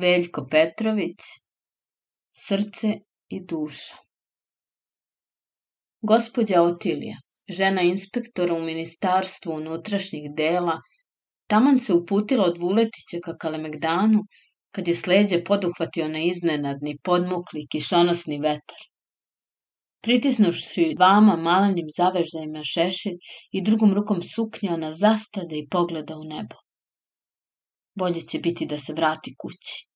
Veljko Petrović Srce i duša Gospođa Otilija, žena inspektora u Ministarstvu unutrašnjih dela, taman se uputila od Vuletića ka Kalemegdanu, kad je sleđe poduhvatio na iznenadni, podmukli, kišonosni vetar. Pritisnuši dvama malenim zavežajima šešir i drugom rukom suknja, ona zastade i pogleda u nebo. Bolje će biti da se vrati kući.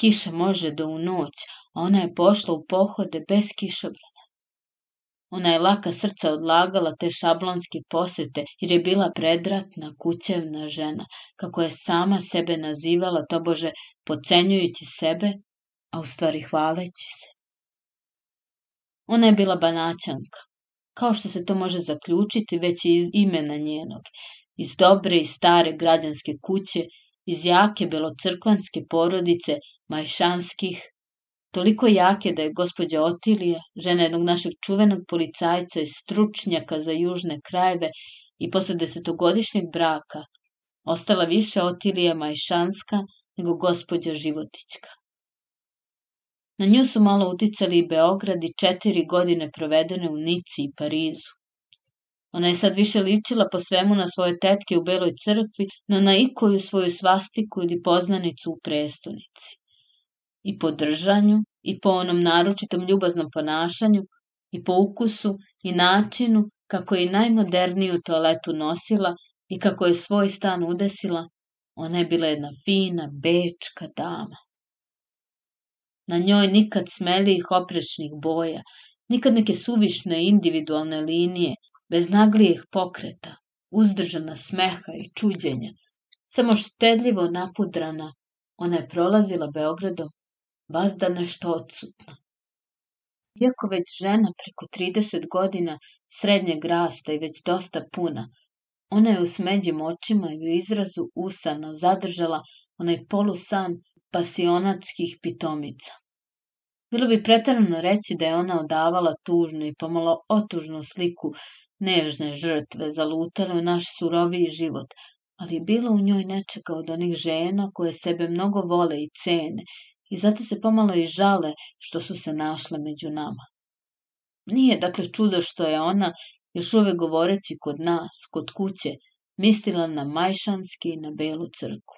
Kiša može do u noć, a ona je pošla u pohode bez kišobrana. Ona je laka srca odlagala te šablonske posete jer je bila predratna, kućevna žena, kako je sama sebe nazivala, tobože pocenjujući sebe, a u stvari hvaleći se. Ona je bila banaćanka, kao što se to može zaključiti već iz imena njenog, iz dobre i stare građanske kuće, iz jake belocrkvanske porodice, majšanskih, toliko jake da je gospođa Otilija, žena jednog našeg čuvenog policajca i stručnjaka za južne krajeve i posle desetogodišnjeg braka, ostala više Otilija Majšanska nego gospođa Životićka. Na nju su malo uticali i Beograd i četiri godine provedene u Nici i Parizu. Ona je sad više ličila po svemu na svoje tetke u Beloj crkvi, no na ikoju svoju svastiku ili poznanicu u prestonici. I po držanju, i po onom naročitom ljubaznom ponašanju, i po ukusu, i načinu kako je najmoderniju toaletu nosila i kako je svoj stan udesila, ona je bila jedna fina, bečka dama. Na njoj nikad smelijih oprečnih boja, nikad neke suvišne individualne linije, bez naglijih pokreta, uzdržana smeha i čuđenja, samo štedljivo napudrana, ona je prolazila Beogradom, vazda nešto odsutna. Iako već žena preko 30 godina, srednjeg rasta i već dosta puna, ona je u smeđim očima i u izrazu usana zadržala onaj polusan pasionatskih pitomica. Bilo bi pretarano reći da je ona odavala tužnu i pomalo otužnu sliku nežne žrtve zalutale u naš suroviji život, ali je bilo u njoj nečega od onih žena koje sebe mnogo vole i cene i zato se pomalo i žale što su se našle među nama. Nije dakle čudo što je ona, još uvek govoreći kod nas, kod kuće, mislila na Majšanski i na Belu crku.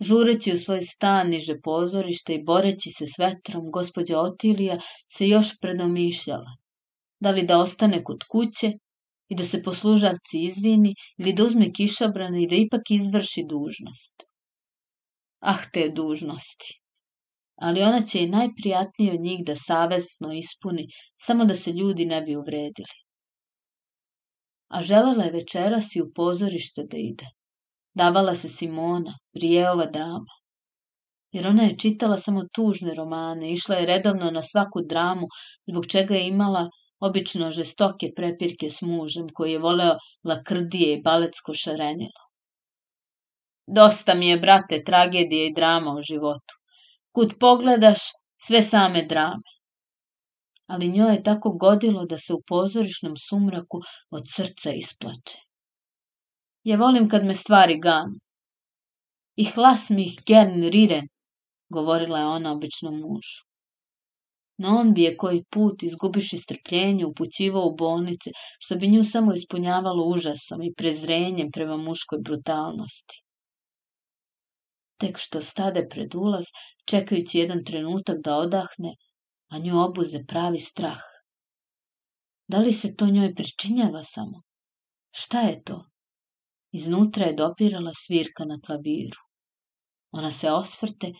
Žureći u svoj stan niže pozorište i boreći se s vetrom, gospođa Otilija se još predomišljala da li da ostane kod kuće i da se poslužavci izvini ili da uzme kišobrane i da ipak izvrši dužnost. Ah, te dužnosti! Ali ona će i najprijatnije od njih da savestno ispuni, samo da se ljudi ne bi uvredili. A želela je večeras i u pozorište da ide. Davala se Simona, Brijeova drama. Jer ona je čitala samo tužne romane, išla je redovno na svaku dramu, zbog čega je imala obično žestoke prepirke s mužem koji je voleo lakrdije i baletsko šarenilo. Dosta mi je, brate, tragedije i drama u životu. Kud pogledaš, sve same drame. Ali njoj je tako godilo da se u pozorišnom sumraku od srca isplače. Ja volim kad me stvari ganu. I hlas mi ih gern riren, govorila je ona običnom mužu. No on bi je koji put, izgubiši strpljenje, upućivao u bolnice, što bi nju samo ispunjavalo užasom i prezrenjem prema muškoj brutalnosti. Tek što stade pred ulaz, čekajući jedan trenutak da odahne, a nju obuze pravi strah. Da li se to njoj pričinjava samo? Šta je to? Iznutra je dopirala svirka na klaviru. Ona se osvrte,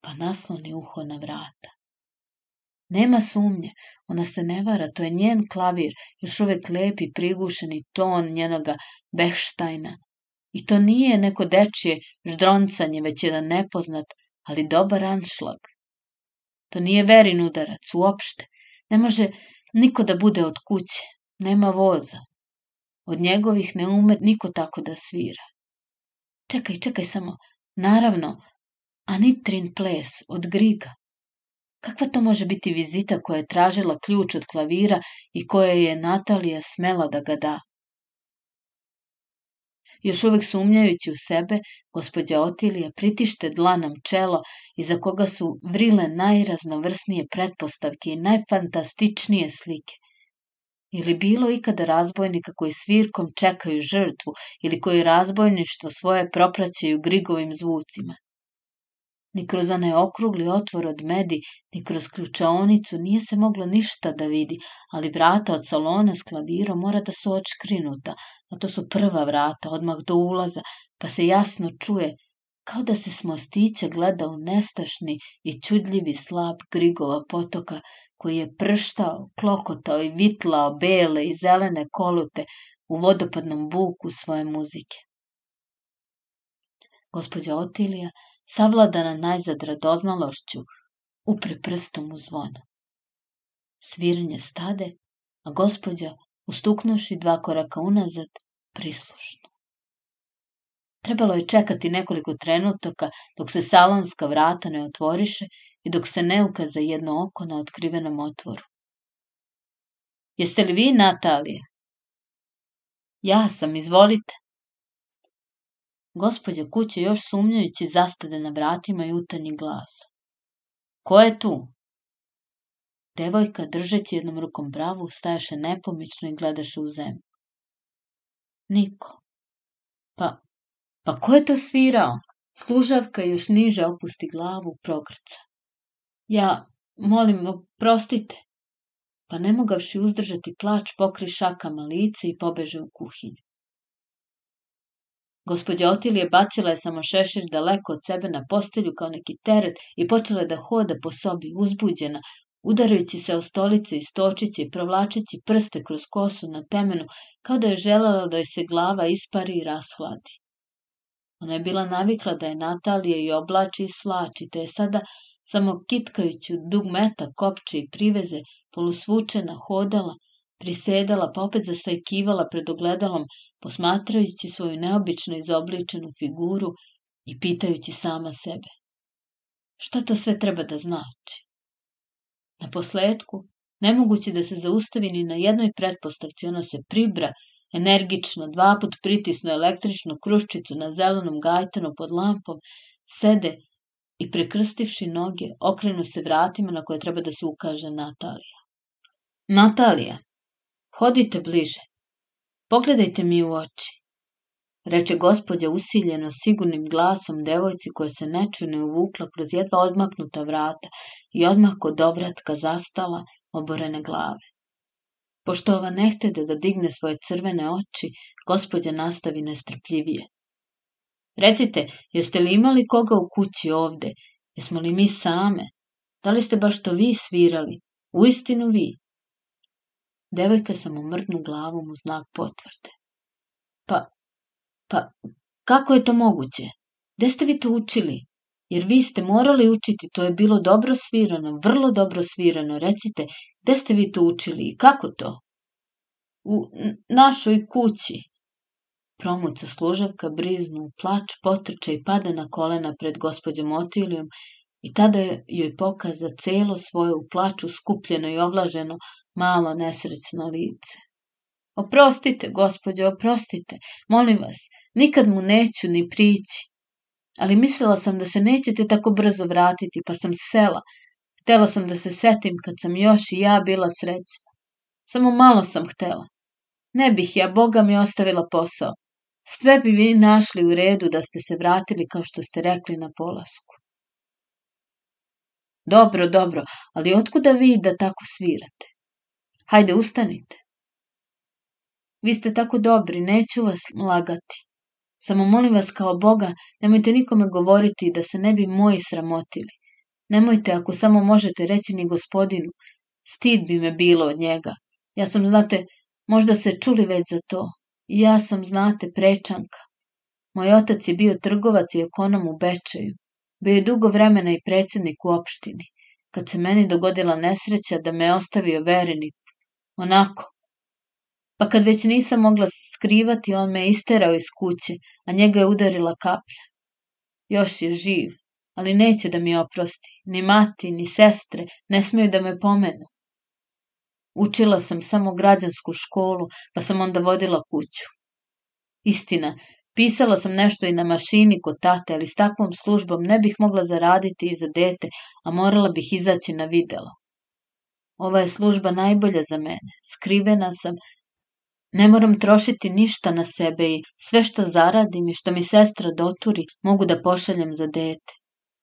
pa nasloni uho na vrata. Nema sumnje, ona se ne vara, to je njen klavir, još uvek lepi prigušeni ton njenoga Bechsteina. I to nije neko dečije ždroncanje, već jedan nepoznat, ali dobar anšlag. To nije verin udarac, uopšte. Ne može niko da bude od kuće, nema voza. Od njegovih ne ume niko tako da svira. Čekaj, čekaj samo, naravno, Anitrin ples od Griga. Kakva to može biti vizita koja je tražila ključ od klavira i koja je Natalija smela da ga da? Još uvek sumnjajući u sebe, gospođa Otilija pritište dlanom čelo iza koga su vrile najraznovrsnije pretpostavke i najfantastičnije slike. Ili bilo ikada razbojnika koji svirkom čekaju žrtvu ili koji razbojništvo svoje propraćaju grigovim zvucima. Ni kroz onaj okrugli otvor od medi, ni kroz ključaonicu nije se moglo ništa da vidi, ali vrata od salona s klavirom mora da su očkrinuta, a to su prva vrata, odmah do ulaza, pa se jasno čuje, kao da se s mostića gleda u nestašni i čudljivi slab Grigova potoka, koji je prštao, klokotao i vitlao bele i zelene kolute u vodopadnom buku svoje muzike. Gospodja Otilija savladana najzad radoznalošću, upre prstom u zvono. Sviranje stade, a gospođa, ustuknuši dva koraka unazad, prislušno. Trebalo je čekati nekoliko trenutaka dok se salonska vrata ne otvoriše i dok se ne ukaza jedno oko na otkrivenom otvoru. Jeste li vi, Natalija? Ja sam, izvolite. Gospodja kuće još sumnjajući zastade na vratima i utanji glas. Ko je tu? Devojka, držeći jednom rukom bravu, stajaše nepomično i gledaše u zemlju. Niko. Pa, pa ko je to svirao? Služavka još niže opusti glavu, progrca. Ja, molim, oprostite. Pa ne mogavši uzdržati plač, pokri šakama lice i pobeže u kuhinju. Gospođa Otilije bacila je samo šešir daleko od sebe na postelju kao neki teret i počela je da hoda po sobi, uzbuđena, udarajući se o stolice i stočiće i provlačeći prste kroz kosu na temenu, kao da je želela da joj se glava ispari i rashladi. Ona je bila navikla da je Natalija i oblači i slači, te je sada, samo kitkajući dugmeta, kopče i priveze, polusvučena, hodala, prisedala, pa opet zastajkivala pred ogledalom, posmatrajući svoju neobično izobličenu figuru i pitajući sama sebe. Šta to sve treba da znači? Na posledku, nemoguće da se zaustavi ni na jednoj pretpostavci, ona se pribra, energično, dva put pritisnu električnu kruščicu na zelenom gajtanu pod lampom, sede i prekrstivši noge, okrenu se vratima na koje treba da se ukaže Natalija. Natalija, hodite bliže, Pogledajte mi u oči, reče gospođa usiljeno sigurnim glasom devojci koja se nečujno uvukla kroz jedva odmaknuta vrata i odmah kod ovratka zastala oborene glave. Pošto ova ne htede da digne svoje crvene oči, gospođa nastavi nestrpljivije. Recite, jeste li imali koga u kući ovde? Jesmo li mi same? Da li ste baš to vi svirali? Uistinu vi? Devojka samo mrdnu glavom u znak potvrde. Pa, pa, kako je to moguće? Gde ste vi to učili? Jer vi ste morali učiti, to je bilo dobro svirano, vrlo dobro svirano. Recite, gde ste vi to učili i kako to? U našoj kući. Promuca služavka briznu plač, potrče i pada na kolena pred gospođom Otilijom i tada joj pokaza celo svoje u plaču skupljeno i ovlaženo malo nesrećno lice. Oprostite, gospođo, oprostite, molim vas, nikad mu neću ni prići. Ali mislila sam da se nećete tako brzo vratiti, pa sam sela. Htela sam da se setim kad sam još i ja bila srećna. Samo malo sam htela. Ne bih ja, Boga mi ostavila posao. Sve bi vi našli u redu da ste se vratili kao što ste rekli na polasku. Dobro, dobro, ali otkuda vi da tako svirate? Hajde, ustanite. Vi ste tako dobri, neću vas lagati. Samo molim vas kao Boga, nemojte nikome govoriti da se ne bi moji sramotili. Nemojte ako samo možete reći ni gospodinu. Stid bi me bilo od njega. Ja sam, znate, možda se čuli već za to. I ja sam, znate, prečanka. Moj otac je bio trgovac i ekonom u Bečeju. Bio je dugo vremena i predsednik u opštini. Kad se meni dogodila nesreća da me ostavio verenik, onako. Pa kad već nisam mogla skrivati, on me isterao iz kuće, a njega je udarila kaplja. Još je živ, ali neće da mi oprosti. Ni mati, ni sestre ne smeju da me pomenu. Učila sam samo građansku školu, pa sam onda vodila kuću. Istina, Pisala sam nešto i na mašini kod tate, ali s takvom službom ne bih mogla zaraditi i za dete, a morala bih izaći na videlo. Ova je služba najbolja za mene. Skrivena sam, ne moram trošiti ništa na sebe i sve što zaradim i što mi sestra doturi mogu da pošaljem za dete.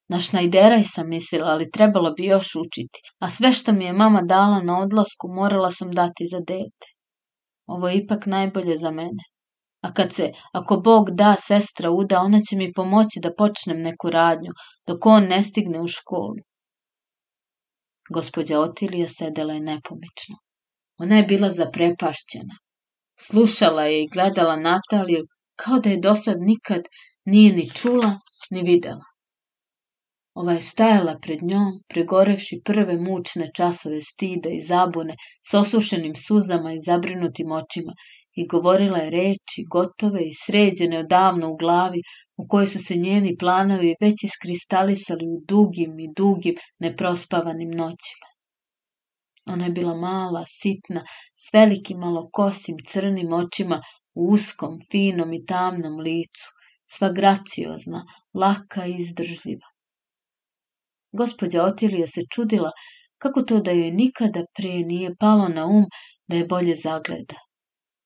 Na šnajderaj sam mislila, ali trebalo bi još učiti, a sve što mi je mama dala na odlasku morala sam dati za dete. Ovo je ipak najbolje za mene. A kad se, ako Bog da, sestra uda, ona će mi pomoći da počnem neku radnju, dok on ne stigne u školu. Gospođa Otilija sedela je nepomično. Ona je bila zaprepašćena. Slušala je i gledala Nataliju kao da je do sad nikad nije ni čula ni videla. Ova je stajala pred njom, pregorevši prve mučne časove stida i zabune, s osušenim suzama i zabrinutim očima, i govorila je reči, gotove i sređene odavno u glavi, u kojoj su se njeni planovi već iskristalisali u dugim i dugim neprospavanim noćima. Ona je bila mala, sitna, s velikim malokosim crnim očima, u uskom, finom i tamnom licu, sva graciozna, laka i izdržljiva. Gospođa Otilija se čudila kako to da joj nikada pre nije palo na um da je bolje zagleda.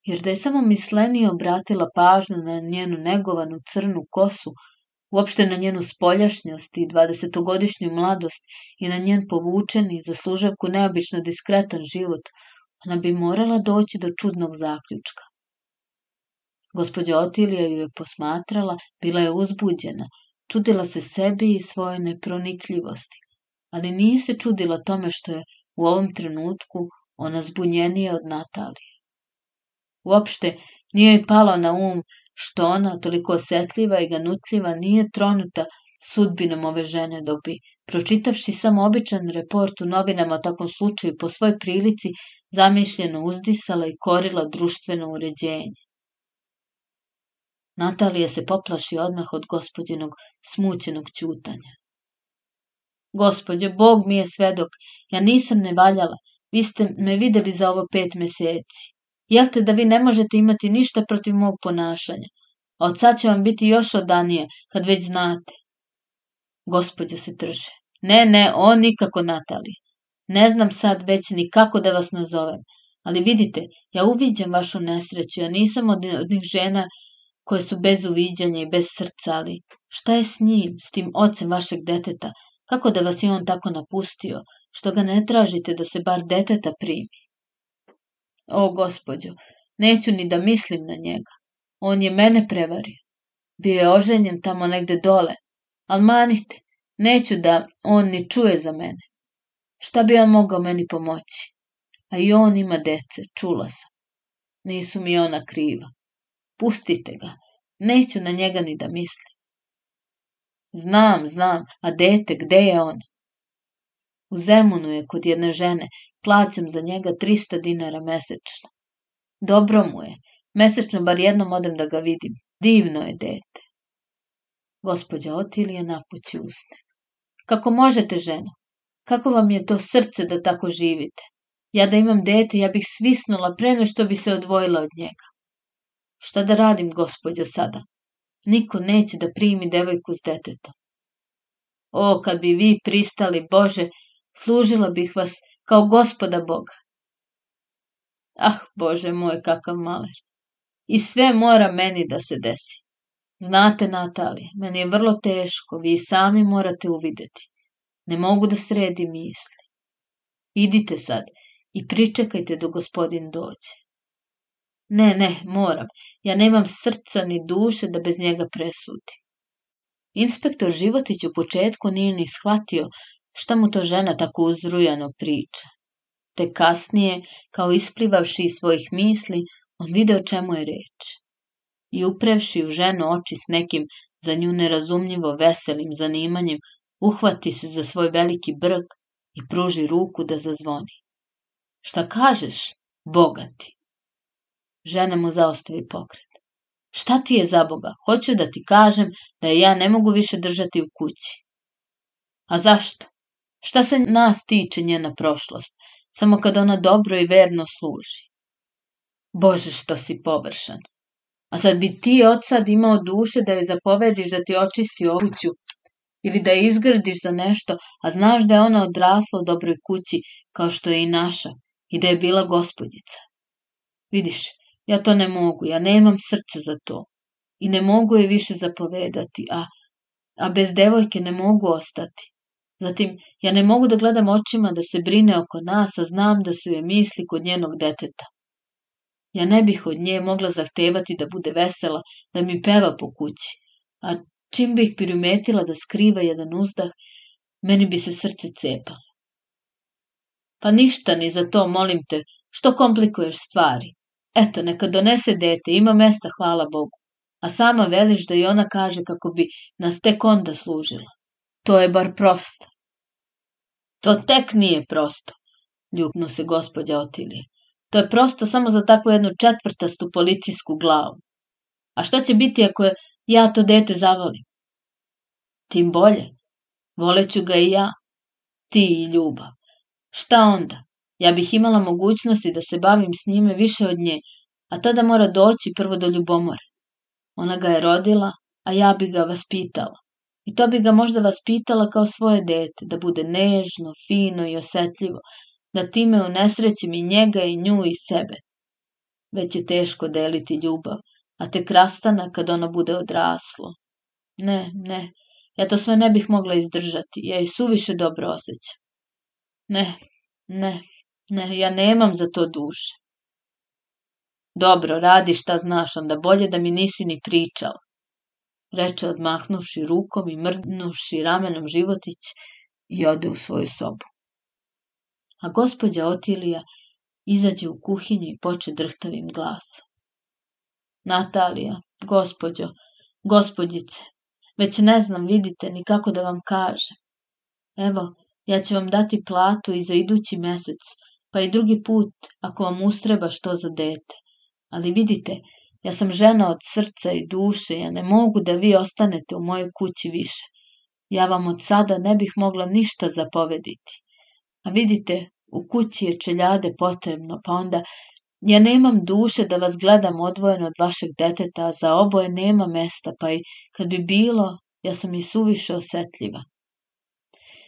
Jer da je samo mislenije obratila pažnju na njenu negovanu crnu kosu, uopšte na njenu spoljašnjost i dvadesetogodišnju mladost i na njen povučeni, za služavku neobično diskretan život, ona bi morala doći do čudnog zaključka. Gospođa Otilija ju je posmatrala, bila je uzbuđena, Čudila se sebi i svoje nepronikljivosti, ali nije se čudila tome što je u ovom trenutku ona zbunjenija od Natalije. Uopšte nije joj palo na um što ona, toliko osetljiva i ganutljiva, nije tronuta sudbinom ove žene, dok bi, pročitavši samo običan report u novinama o takvom slučaju, po svoj prilici zamišljeno uzdisala i korila društveno uređenje. Natalija se poplaši odmah od gospodinog smućenog ćutanja. Gospodje, Bog mi je svedok, ja nisam nevaljala, vi ste me videli za ovo pet meseci. Jel te da vi ne možete imati ništa protiv mog ponašanja, a od sad će vam biti još odanije, kad već znate. Gospodje se trže. Ne, ne, on nikako Natalija. Ne znam sad već ni kako da vas nazovem, ali vidite, ja uviđam vašu nesreću, ja nisam od, od njih žena koje su bez uviđanja i bez srca, ali šta je s njim, s tim ocem vašeg deteta? Kako da vas je on tako napustio, što ga ne tražite da se bar deteta primi? O, gospođo, neću ni da mislim na njega. On je mene prevario. Bio je oženjen tamo negde dole. Al manite, neću da on ni čuje za mene. Šta bi on mogao meni pomoći? A i on ima dece, čula sam. Nisu mi ona kriva. Pustite ga, neću na njega ni da mislim. Znam, znam, a dete, gde je on? U Zemunu je kod jedne žene, plaćam za njega 300 dinara mesečno. Dobro mu je, mesečno bar jednom odem da ga vidim. Divno je dete. Gospođa Otilija napući usne. Kako možete, ženo? Kako vam je to srce da tako živite? Ja da imam dete, ja bih svisnula pre što bi se odvojila od njega. Šta da radim, gospođo, sada? Niko neće da primi devojku s detetom. O, kad bi vi pristali, Bože, služila bih vas kao gospoda Boga. Ah, Bože moj, kakav maler. I sve mora meni da se desi. Znate, Natalija, meni je vrlo teško, vi sami morate uvideti. Ne mogu da sredim misli. Idite sad i pričekajte do gospodin dođe. Ne, ne, moram. Ja nemam srca ni duše da bez njega presudim. Inspektor Životić u početku nije ni shvatio šta mu to žena tako uzrujano priča. Te kasnije, kao isplivavši iz svojih misli, on video čemu je reč. I uprevši u ženu oči s nekim za nju nerazumljivo veselim zanimanjem, uhvati se za svoj veliki brk i pruži ruku da zazvoni. Šta kažeš, bogati? Žena mu zaostavi pokret. Šta ti je za Boga? Hoću da ti kažem da je ja ne mogu više držati u kući. A zašto? Šta se nas tiče njena prošlost, samo kad ona dobro i verno služi? Bože, što si površan. A sad bi ti od sad imao duše da joj zapovediš da ti očisti obuću ili da je izgradiš za nešto, a znaš da je ona odrasla u dobroj kući kao što je i naša i da je bila gospodjica. Vidiš, ja to ne mogu, ja nemam srce za to i ne mogu je više zapovedati, a, a bez devojke ne mogu ostati. Zatim, ja ne mogu da gledam očima da se brine oko nas, a znam da su je misli kod njenog deteta. Ja ne bih od nje mogla zahtevati da bude vesela, da mi peva po kući, a čim bih primetila da skriva jedan uzdah, meni bi se srce cepalo. Pa ništa ni za to, molim te, što komplikuješ stvari. Eto, neka donese dete, ima mesta, hvala Bogu. A sama veliš da i ona kaže kako bi nas tek onda služila. To je bar prosto. To tek nije prosto, ljupnu se gospođa Otilije. To je prosto samo za takvu jednu četvrtastu policijsku glavu. A šta će biti ako ja to dete zavolim? Tim bolje. Voleću ga i ja. Ti i ljubav. Šta onda? Ja bih imala mogućnosti da se bavim s njime više od nje, a tada mora doći prvo do ljubomore. Ona ga je rodila, a ja bi ga vaspitala. I to bi ga možda vaspitala kao svoje dete, da bude nežno, fino i osetljivo, da time unesrećim i njega i nju i sebe. Već je teško deliti ljubav, a tek rastana kad ono bude odraslo. Ne, ne, ja to sve ne bih mogla izdržati, ja i suviše dobro osjećam. Ne, ne, ne, ja nemam za to duše. Dobro, radi šta znaš, onda bolje da mi nisi ni pričala. Reče odmahnuvši rukom i mrdnuši ramenom životić i ode u svoju sobu a gospođa Otilija izađe u kuhinju i poče drhtavim glasom. Natalija, gospođo, gospođice, već ne znam, vidite, ni kako da vam kažem. Evo, ja ću vam dati platu i za idući mesec, pa i drugi put, ako vam ustreba što za dete. Ali vidite, ja sam žena od srca i duše, ja ne mogu da vi ostanete u mojoj kući više. Ja vam od sada ne bih mogla ništa zapovediti. A vidite, u kući je čeljade potrebno, pa onda ja nemam duše da vas gledam odvojeno od vašeg deteta, a za oboje nema mesta, pa i kad bi bilo, ja sam i suviše osetljiva.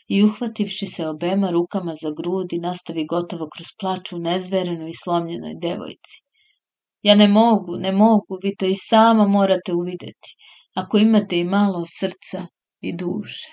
I uhvativši se obema rukama za grudi, nastavi gotovo kroz plaču nezverenoj i slomljenoj devojci. Ja ne mogu, ne mogu, vi to i sama morate uvideti, ako imate i malo srca i duše.